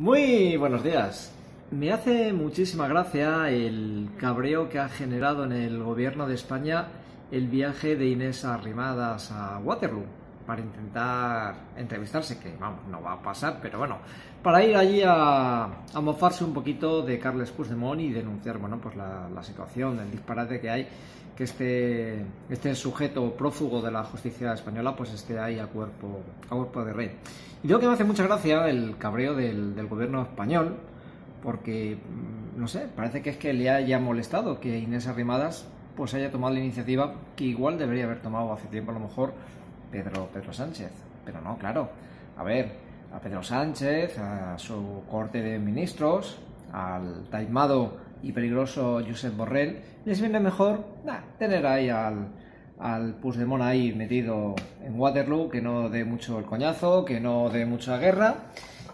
Muy buenos días. Me hace muchísima gracia el cabreo que ha generado en el gobierno de España el viaje de Inés Arrimadas a Waterloo para intentar entrevistarse, que vamos, no va a pasar, pero bueno, para ir allí a, a mofarse un poquito de Carles Puigdemont y denunciar, bueno, pues la, la situación, el disparate que hay, que este, este sujeto prófugo de la justicia española pues esté ahí a cuerpo, a cuerpo de rey. Y digo que me hace mucha gracia el cabreo del, del gobierno español, porque, no sé, parece que es que le haya molestado que Inés Arrimadas pues haya tomado la iniciativa que igual debería haber tomado hace tiempo a lo mejor Pedro, Pedro Sánchez. Pero no, claro. A ver, a Pedro Sánchez, a su corte de ministros, al taimado y peligroso Josep Borrell, les viene mejor tener ahí al, al Puigdemont ahí metido en Waterloo, que no dé mucho el coñazo, que no dé mucha guerra.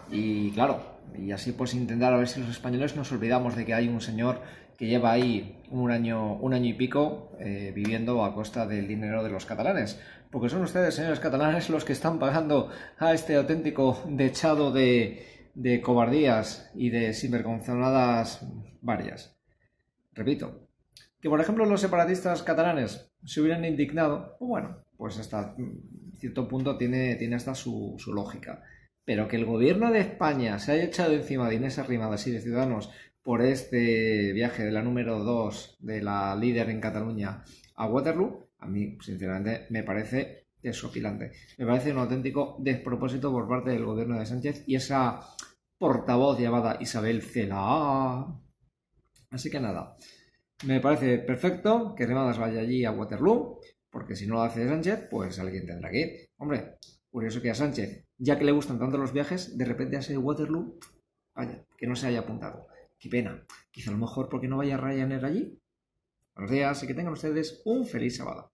Y claro, y así pues intentar a ver si los españoles nos olvidamos de que hay un señor que lleva ahí un año, un año y pico eh, viviendo a costa del dinero de los catalanes. Porque son ustedes, señores catalanes, los que están pagando a este auténtico dechado de, de cobardías y de sinvergonzonadas varias. Repito, que por ejemplo los separatistas catalanes se hubieran indignado, pues bueno, pues hasta cierto punto tiene, tiene hasta su, su lógica. Pero que el gobierno de España se haya echado encima de Inés Arrimadas y de Ciudadanos por este viaje de la número 2 de la líder en Cataluña a Waterloo, a mí, sinceramente, me parece desopilante. Me parece un auténtico despropósito por parte del gobierno de Sánchez y esa portavoz llamada Isabel Cela. Así que nada, me parece perfecto que Remadas vaya allí a Waterloo, porque si no lo hace Sánchez, pues alguien tendrá que ir. Hombre, curioso que a Sánchez, ya que le gustan tanto los viajes, de repente a ese Waterloo, vaya, que no se haya apuntado. Qué pena. Quizá a lo mejor porque no vaya Ryanair allí. Buenos días y que tengan ustedes un feliz sábado.